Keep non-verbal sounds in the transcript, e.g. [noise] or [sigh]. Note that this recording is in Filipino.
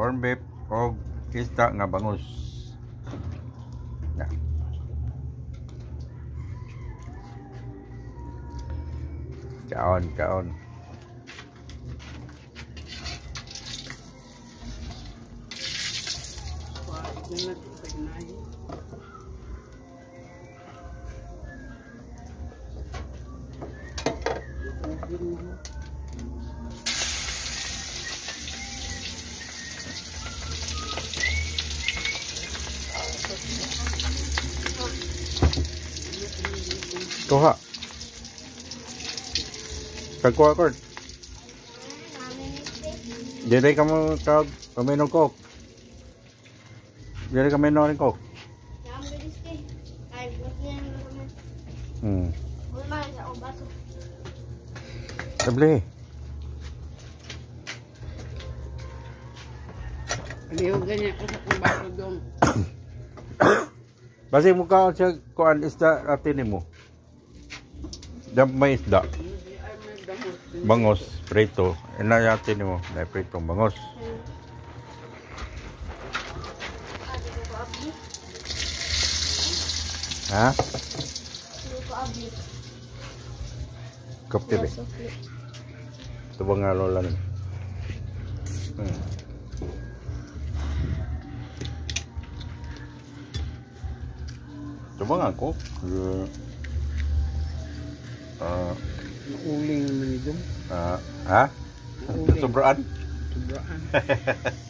corn beef o isda nga bangus. Kaon, kaon. Kuha. Pagkuha ko. Dili ka mo tawag uminom ko. Dili ka minom rin ko. Hmm. Sabli. Aliw ganyan ko sa kong bato doon. [coughs] Basi mo ka siya kuan isda atin mo. May isda. Bangos, prito. Ina atin mo, na pritong bangos. Ha? Kapte be. Ito ba nga lola nun? Hmm. Ito ako? Uh, ah, Uling naman ito. ah, ha? Uling. Sobraan? Sobraan. [laughs]